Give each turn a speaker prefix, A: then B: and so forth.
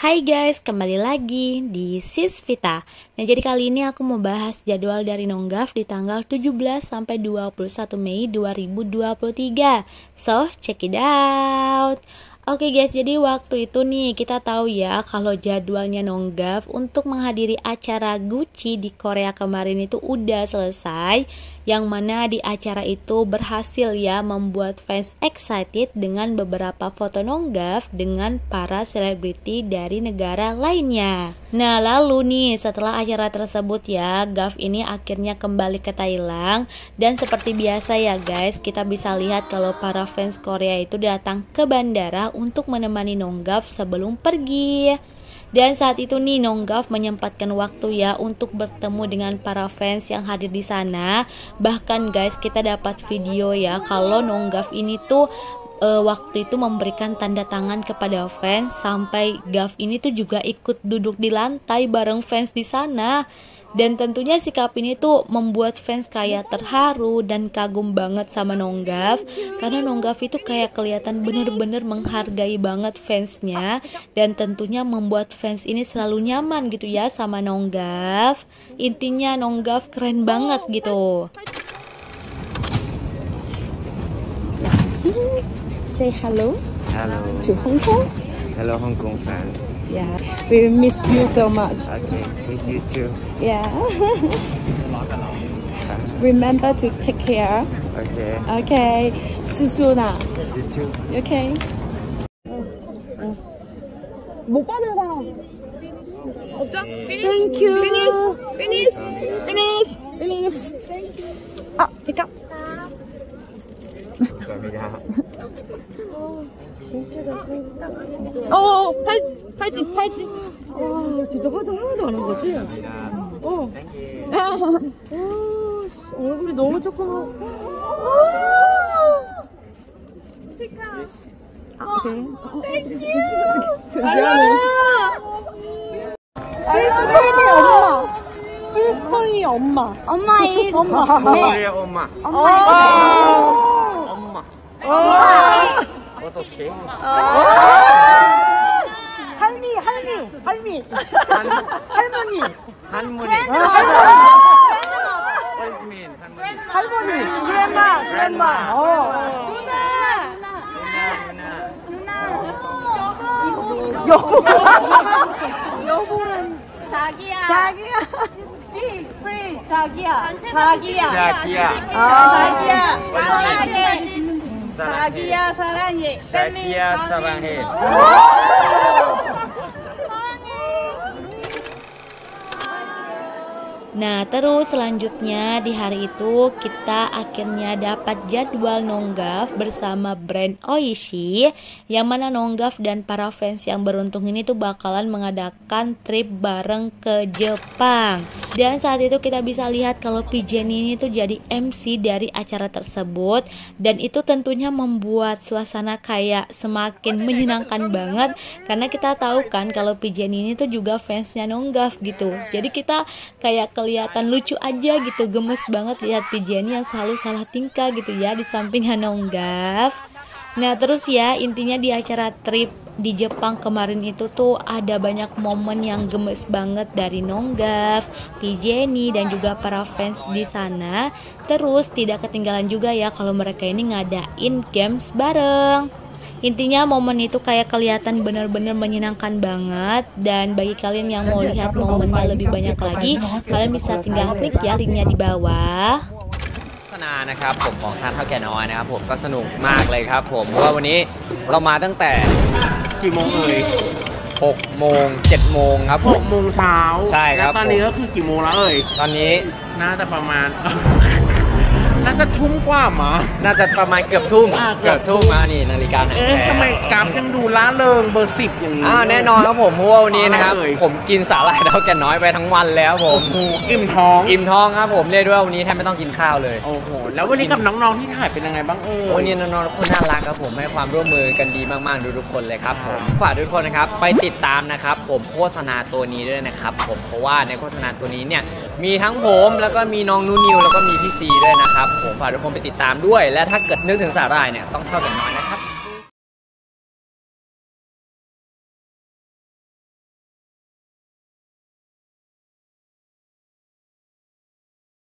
A: Hai guys, kembali lagi di Sis Vita. Nah, jadi kali ini aku mau bahas jadwal dari Nonggaf di tanggal 17 sampai 21 Mei 2023. So, check it out. Oke guys, jadi waktu itu nih kita tahu ya kalau jadwalnya Nonggaf untuk menghadiri acara Gucci di Korea kemarin itu udah selesai yang mana di acara itu berhasil ya membuat fans excited dengan beberapa foto Nonggaf dengan para selebriti dari negara lainnya. Nah, lalu nih setelah acara tersebut ya, Gaf ini akhirnya kembali ke Thailand dan seperti biasa ya guys, kita bisa lihat kalau para fans Korea itu datang ke bandara untuk menemani Nonggaf sebelum pergi. Dan saat itu nih Nonggaf menyempatkan waktu ya untuk bertemu dengan para fans yang hadir di sana. Bahkan guys kita dapat video ya kalau Nonggaf ini tuh uh, waktu itu memberikan tanda tangan kepada fans sampai Gaf ini tuh juga ikut duduk di lantai bareng fans di sana. Dan tentunya sikap ini tuh membuat fans kayak terharu dan kagum banget sama Nonggaf Karena Nonggaf itu kayak kelihatan bener-bener menghargai banget fansnya Dan tentunya membuat fans ini selalu nyaman gitu ya sama Nonggaf Intinya Nonggaf keren banget gitu
B: say hello?
C: Hello.
B: To Hong Kong?
C: Hello, Hong Kong fans.
B: Yeah, we miss you so much.
C: Okay, miss you too.
B: Yeah. Remember to take care.
C: Okay.
B: Okay. See you soon.
C: You too.
B: Okay. Finish. Thank you. Finish. Finish. Finish. Finish.
C: 감사합니다.
B: 진짜 잘생겼다 어, 팔, 팔찌, 팔찌 와, 진짜 화장 하나도 안 한 거지?
C: 감사합니다.
B: 어. 오, 씨, 얼굴이 너무 조그맣. 아, 오케이. 미안해. 프리스토니 엄마. 프리스토니 엄마.
D: 엄마 is
B: 엄마.
C: Sorry, 엄마.
B: 엄마.
C: 엄마. 어떡해?
B: 할미, 할미, 할미. 할머니.
C: 할머니. What is mean? 할머니.
B: 할머니. 그랜마, 그랜마. 어.
C: 누나, 누나.
B: 여보.
D: 자기야.
B: 자기야.
D: 프리 프리 자기야. 자기야.
C: 자기야.
D: 자기야 사랑해.
C: Sagia Sarange. Sagia Sarange.
A: Nah, terus selanjutnya di hari itu kita akhirnya dapat jadwal Nonggaf bersama brand Oishi yang mana Nonggaf dan para fans yang beruntung ini tuh bakalan mengadakan trip bareng ke Jepang. Dan saat itu kita bisa lihat kalau Pijen ini tuh jadi MC dari acara tersebut dan itu tentunya membuat suasana kayak semakin menyenangkan banget karena kita tahu kan kalau Pijen ini tuh juga fansnya Nonggaf gitu. Jadi kita kayak kelihatan lucu aja gitu gemes banget lihat Pijani yang selalu salah tingkah gitu ya di samping Hanonggaf Nah terus ya intinya di acara trip di Jepang kemarin itu tuh ada banyak momen yang gemes banget dari Nonggaf, Pijeni dan juga para fans di sana. Terus tidak ketinggalan juga ya kalau mereka ini ngadain games bareng. Intinya momen itu kayak kelihatan bener-bener menyenangkan banget dan bagi kalian yang mau lihat momennya lebih banyak lagi, kalian bisa tinggal klik ya linknya di bawah.
E: โฆษณานะครับผมของทานเท่าแก่น้อยนะครับผมก็สนุกมากเลยครับผมเพราะว่าวันนี้เรามาตั้งแต่
F: กี่โมงเอ่ย
E: 6โมง7โมงครับผ
F: ห
E: ม
F: กโมงเช้า
E: ใช่ครับ
F: แล้วตอนนี้ก็คือกี่โมงแล้วเอ่ย
E: ตอนนี้
F: น่าจะประมาณ น่าจะทุ่มกว่าหมา
E: น่าจะประมาณเกือบทุ่ม
F: อ่าเกื
E: เกื
F: อ
E: อ
F: บบทุ่
E: ทุ่
F: ม
E: มมานี่นาฬิกาไหน
F: เอ๊ะ
E: แท้
F: ทำไมกราฟยังดูล้าเริงเบอร์สิบอย่างนี้
E: อ่าแน่นอนครับผมเพราะว่าวันนี้นะครับ
F: อะไรเอ่ย
E: ผมกินสาหร่ายเท่าแก่น้อยไปทั้งวันแล้วผม
F: โอ้โหอิ่มท้อง
E: อิ่มท้องครับผมเรียกได้ว่าวันนี้แทบไม่ต้องกินข้าวเลย
F: โอ้โห แล้ววันนี้กับน้องๆที่ถ่ายเป็นยังไงบ้างเอ่ย
E: วันนี้น้องๆทุกคนน่ารักครับผมให้ความร่วมมือกันดีมากๆดูทุกคนเลยครับผมฝากทุกคนนะครับไปติดตามนะครับผมโฆษณาตัวนี้ด้วยนะครับผมเพราะว่าในโฆษณาตัวนี้เนี่ยมีทั้งผมแล้วก็มีน้องนูนิวแล้วก็มีพี่ซีด้วยนะครับผมฝากทุกคนไปติดตามด้วย และถ้าเกิดนึกถึงสาหร่ายเนี่ยต้องเท่ากันน้อย